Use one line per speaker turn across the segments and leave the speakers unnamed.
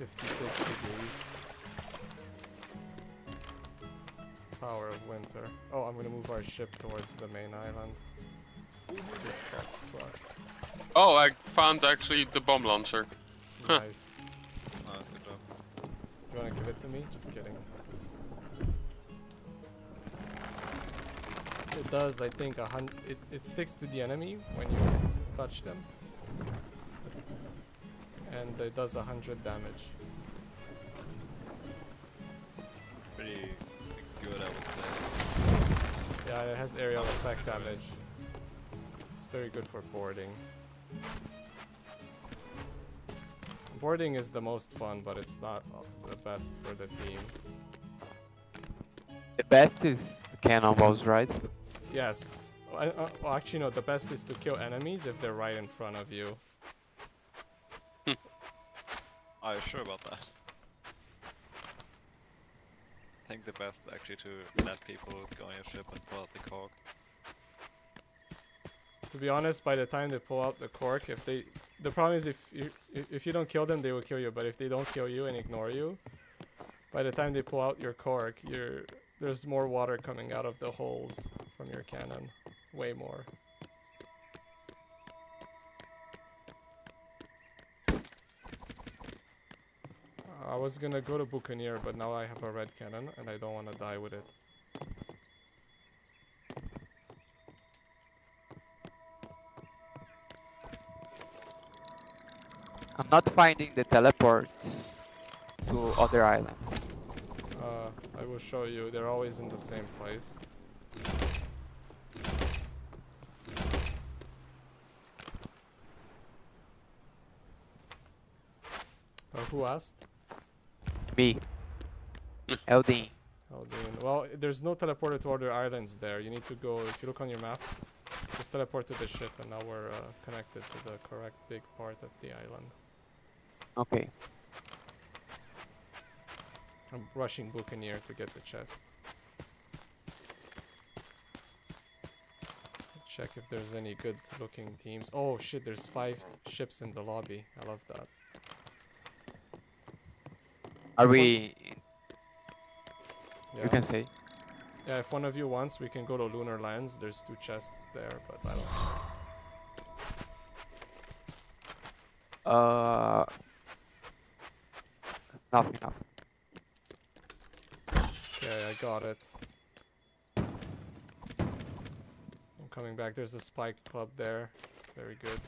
56 degrees. Power of winter. Oh, I'm gonna move our ship towards the main island. This spot sucks.
Oh, I found actually the bomb launcher. Huh.
Nice.
Oh, nice, good job.
You wanna give it to me? Just kidding. It does, I think, a hundred. It, it sticks to the enemy when you touch them. And it does a hundred damage.
Pretty good, I would say.
Yeah, it has aerial effect damage. It's very good for boarding. Boarding is the most fun, but it's not the best for the team.
The best is cannonballs, right?
Yes. I, uh, well, actually, no. The best is to kill enemies if they're right in front of you.
Are you sure about that? I think the best is actually to let people go on your ship and pull out the cork.
To be honest, by the time they pull out the cork, if they, the problem is if you if you don't kill them, they will kill you. But if they don't kill you and ignore you, by the time they pull out your cork, you're there's more water coming out of the holes from your cannon, way more. Was gonna go to Buccaneer, but now I have a red cannon and I don't want to die with it.
I'm not finding the teleport to other islands.
Uh, I will show you. They're always in the same place. Uh, who asked?
Me. Eldin.
Dean. Well, there's no teleporter to other islands there. You need to go, if you look on your map, just teleport to the ship and now we're uh, connected to the correct big part of the island.
Okay.
I'm rushing Buccaneer to get the chest. Check if there's any good looking teams. Oh shit, there's five ships in the lobby. I love that.
Are we?
Yeah.
You can say.
Yeah, if one of you wants, we can go to Lunar Lands. There's two chests there, but I don't.
Uh. Enough, enough.
Okay, I got it. I'm coming back. There's a spike club there. Very good.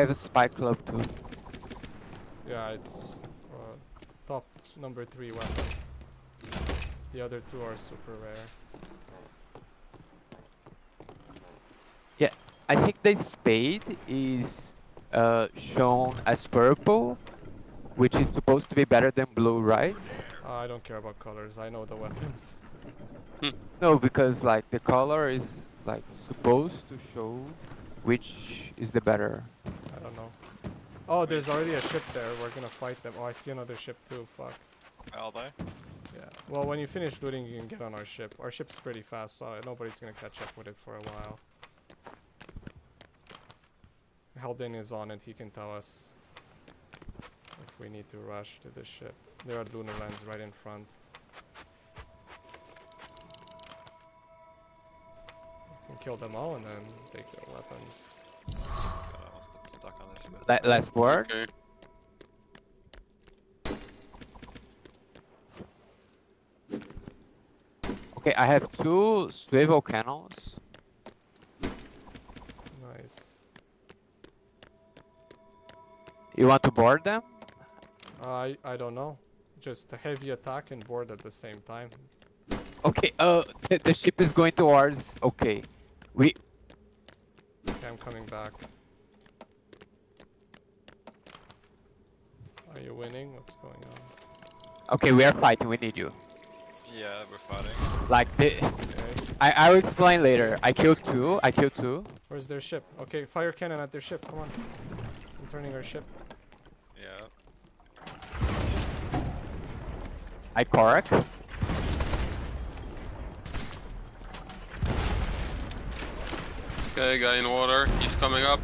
Have a spike club too.
Yeah, it's uh, top number three weapon. The other two are super rare.
Yeah, I think the spade is uh, shown as purple, which is supposed to be better than blue, right?
Uh, I don't care about colors. I know the weapons.
No, because like the color is like supposed to show which is the better.
Don't know. Oh, there's already a ship there. We're gonna fight them. Oh, I see another ship too. Fuck.
Are they?
Yeah. Well, when you finish looting, you can get on our ship. Our ship's pretty fast, so nobody's gonna catch up with it for a while. Haldane is on it. He can tell us if we need to rush to the ship. There are lunar lands right in front. We can kill them all and then take their weapons.
God, I almost got on this ship.
La- last word.
Okay.
Okay, I have two swivel cannons.
Nice.
You want to board them?
I I don't know. Just a heavy attack and board at the same time.
Okay, uh, the, the ship is going towards. Okay, we.
Okay, I'm coming back. Are you winning? What's going on?
Okay, we are fighting. We need you.
Yeah, we're fighting.
Like the.
Okay.
I I will explain later. I killed two. I killed two.
Where's their ship? Okay, fire cannon at their ship. Come on. I'm turning our ship.
Yeah.
I correct.
Okay, guy in water. He's coming up.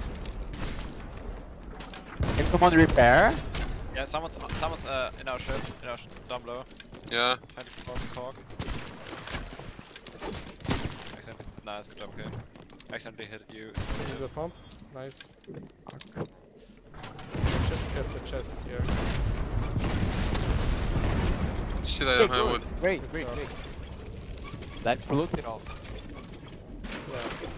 someone repair?
Yeah, someone's someone's uh in our ship, in our sh down below.
Yeah.
Trying to cork cork. Accidentally, nice, good job, kid. Accidentally hit you.
Need the pump. Nice. Just get the chest here.
Shit, I don't have wood.
Great, great, great. Let's loot it all.
Yeah.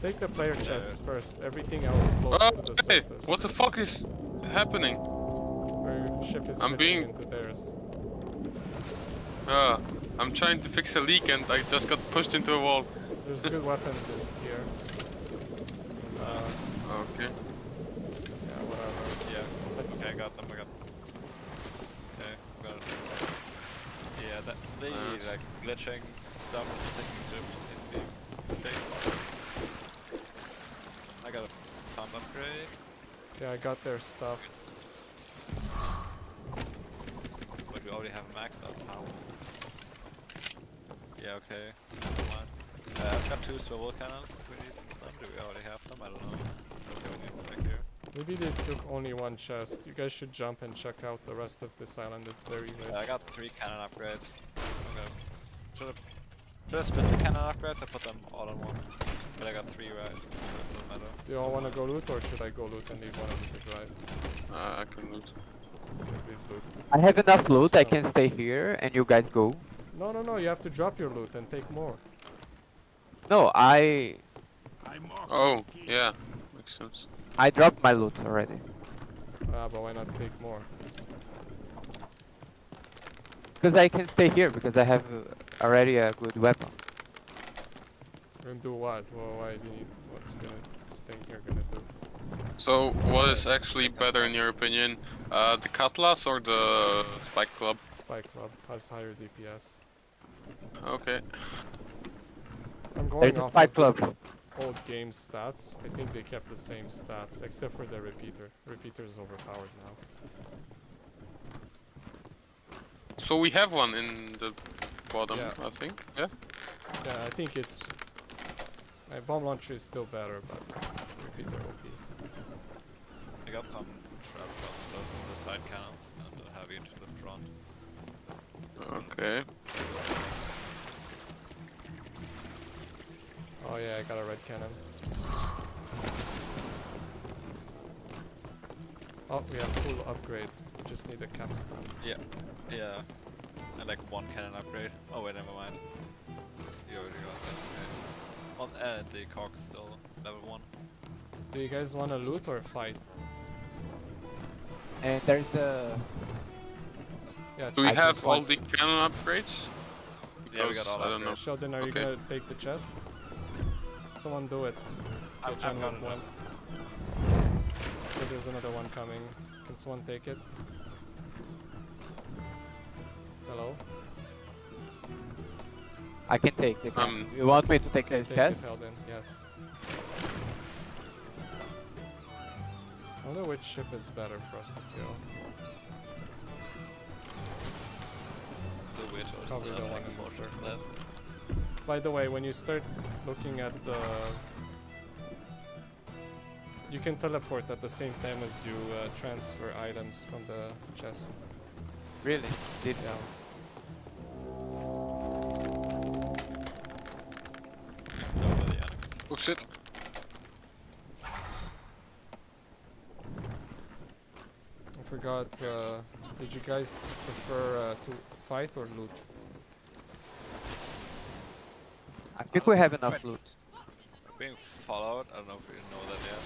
Take the player chest first. Everything else floats
Oh,
to the
hey,
surface.
what the fuck is happening?
Where your ship is
I'm
glitching
being-
into theirs.
Uh, I'm trying to fix a leak and I just got pushed into a wall.
There's good weapons in here. Uh,
Okay.
yeah, whatever.
Yeah. Okay, I got them. I got. Okay, got it. Yeah, that the
Nice.
like glitching stuff and taking ships is being fixed. I got a pump upgrade.
Okay, I got their stuff.
But we already have max out power. Yeah, okay. Never mind. Uh, I've got two swivel cannons. We need them. Do we already have them? I don't know. Okay, we need back here.
Maybe they took only one chest. You guys should jump and check out the rest of this island. It's very lit.
I got three cannon upgrades. Okay. Should have should have split the cannon upgrades. I put them all in one. But I got three right. So it doesn't matter.
Do you all want to go loot or should I go loot and leave one of you to drive?
Uh, I can loot.
Okay, please loot.
I have enough loot, I can stay here and you guys go.
No, no, no, you have to drop your loot and take more.
No, I
Oh, yeah. Makes sense.
I dropped my loot already.
Ah, but why not take more?
Because I can stay here because I have uh, already a good weapon.
And do what? Well, why do you need, what's gonna staying here gonna do?
So, what is actually better in your opinion? Uh, the Cutlass or the Spike Club?
Spike Club has higher DPS.
Okay.
I'm going
a
off
fight
of
club.
old game stats. I think they kept the same stats except for the repeater. Repeater is overpowered now.
So we have one in the bottom,
Yeah.
I think. Yeah.
Yeah, I think it's. My bomb launcher is still better, but repeater OP.
I got some trap shots both on the side cannons and a heavy into the front.
Okay.
Oh yeah, I got a red cannon. Oh, we have full upgrade. We just need a capstone.
Yeah. Yeah. And like one cannon upgrade. Oh wait, never mind. You already got that. Okay. Well, uh, the cock is still level one.
Do you guys want to loot or fight?
And there's a
Yeah,
Do we
I
have all the cannon upgrades?
Yeah, we got all
I don't know.
upgrades.
Sheldon, are you gonna take the chest? Someone do it.
I've-
Okay,
I've
John
got
Locke Okay, there's another one coming. Can someone take it? Hello?
I can take the
Um,
You want me to take the
Take it,
chest?
Sheldon. Yes. I wonder which ship is better for us to kill.
It's a weird choice.
Probably
to
the
have,
one
like,
in the
fortune
circle. By the way, when you start looking at the... You can teleport at the same time as you uh, transfer items from the chest.
Really? Did
Yeah.
No, the enemies.
Oh shit.
I forgot, uh, did you guys prefer uh, to fight or loot?
I think we have enough loot.
We're being followed. I don't know if you know that yet.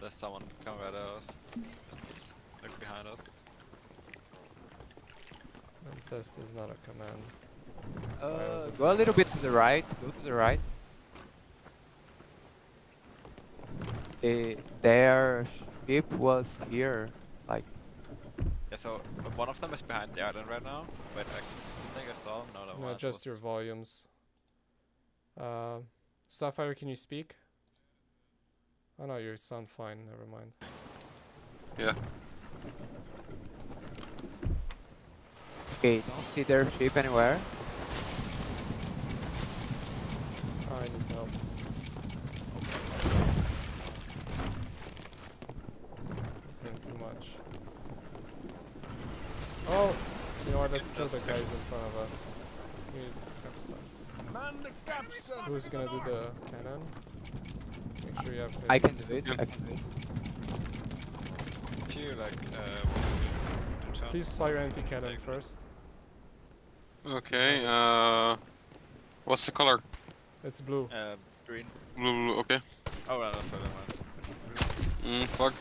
There's someone coming at us. Just like behind us.
And test is not a command. Sorry, I was
Uh, go a little bit to the right. Go to the right. Eh, their ship was here. Like,
Yeah, so one of them is behind the island right now. Wait, I think I saw him. No, no,
No,
one
adjust your volumes. Uh, Sapphire, can you speak? Oh no, you sound fine. Never mind.
Yeah.
okay, don't see their ship anywhere.
Oh, I need help. much. Oh! You know what, let's kill the guys in front of us. We need caps now. Who's gonna do the cannon? Make sure you have hits.
I can do it. I can do it.
Few, like, uh,
Please fire anti-cannon first.
Okay, uh... What's the color?
It's blue.
Uh, green.
Blue, blue, okay.
Oh, well, that's the other one.
Mm, fuck.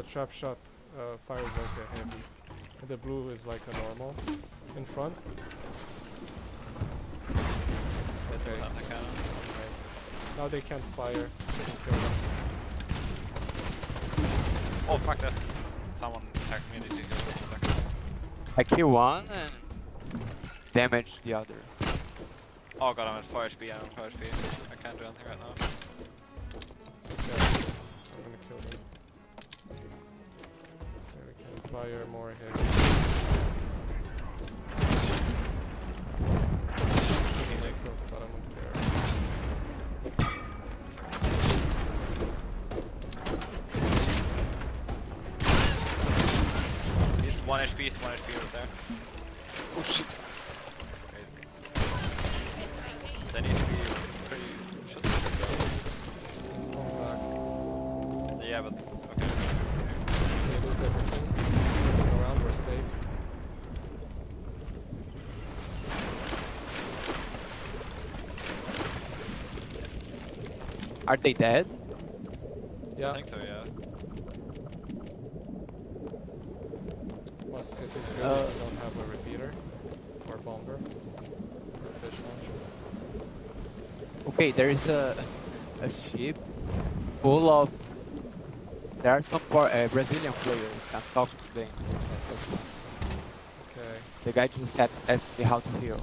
The trap shot uh, fires like a heavy. And the blue is like a normal. In front.
Okay.
Okay.
Anti cannon.
Nice. Now they can't fire. You can kill them.
Oh fuck, that's someone attacked me. I need to heal for second.
I kill one and damage the other.
Oh god, I'm at fire speed. I'm at fire speed. I can't do anything right now.
It's okay. I'm gonna kill them. Okay, we can fire more heavy. Shooting myself, but I don't care.
He's 1 HP, he's 1 HP right there.
Oh shit.
They need
safe.
Are they dead?
I
Yeah,
think so, yeah.
musket is good
Uh,
if you don't have a repeater. Or bomber. Or fish launcher.
Okay, there is a a ship full of. There are some uh, Brazilian players. I'm talking to them.
Okay.
The guy just had asked me how to heal.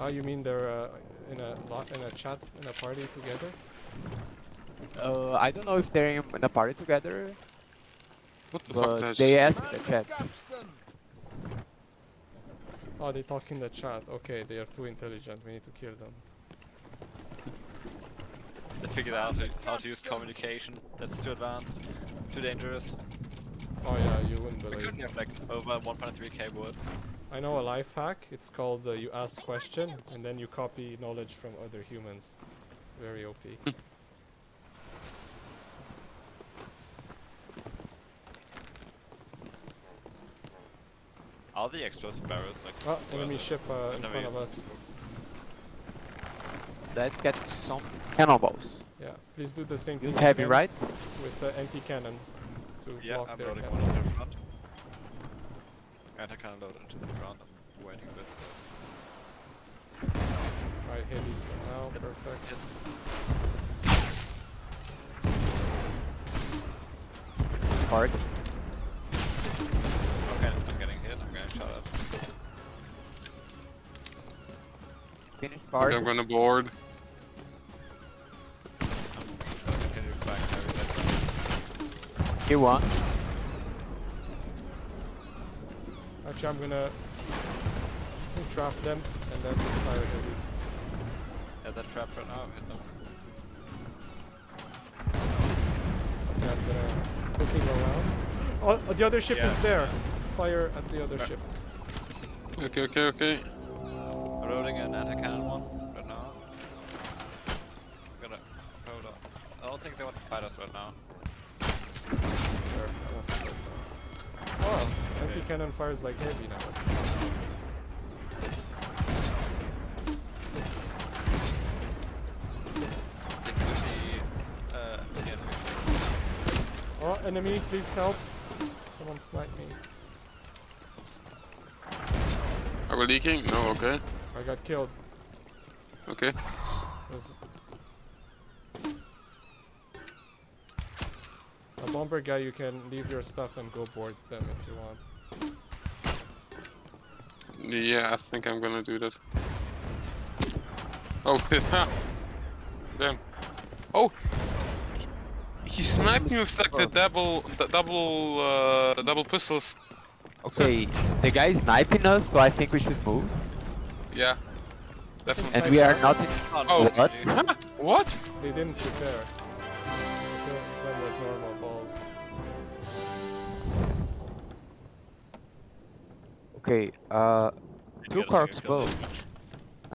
Oh, you mean they're uh, in a lot in a chat in a party together?
Uh, I don't know if they're in, in a party together,
What the fuck
but
did
they
just...
asked in the chat.
Oh, they talk in the chat. Okay, they are too intelligent. We need to kill them.
They figured out how to use communication. That's too advanced. Too dangerous.
Oh yeah, you wouldn't
We
believe.
couldn't have like over 1.3k wood.
I know a life hack. It's called uh, you ask question and then you copy knowledge from other humans. Very OP.
All the explosive barrels, like.
Oh,
well,
enemy ship uh, in front of us.
Let's get some cannonballs.
Yeah, please do the same thing
Use heavy, right?
with the anti-cannon to
Yeah,
block
I'm
their
loading one into the front. And I can load into the front. I'm waiting a bit.
Alright, heavies for now.
Yep.
Perfect.
Party.
Okay, I'm getting hit. I'm getting shot at.
Finish
Okay,
party.
I'm gonna board.
Every second.
Kill one.
Actually, I'm gonna trap them and then just fire at this.
Yeah, that trap right now. Hit them.
Okay, I'm gonna looking around. Oh, oh, the other ship
Yeah,
is there. Fire at the other
Right.
ship.
Okay, okay, okay.
I'm loading an anti-cannon one right now. I'm gonna hold on. I don't think they want to fight us right now.
Oh, anti-cannon fires like heavy now.
They could be uh, the enemy.
Oh, enemy, please help. Someone snipe me.
Are we leaking? No, okay.
I got killed.
Okay.
Was bomber guy. You can leave your stuff and go board them if you want.
Yeah, I think I'm gonna do that. Oh, shit, ha! Damn. Oh! He sniped me with like the double, the double, uh, double pistols.
Okay, the guy is sniping us, so I think we should move.
Yeah. Definitely.
And we are not in.
Oh,
What?
Huh? What?
They didn't prepare.
Okay, uh, two corks
see your
bow.
kills.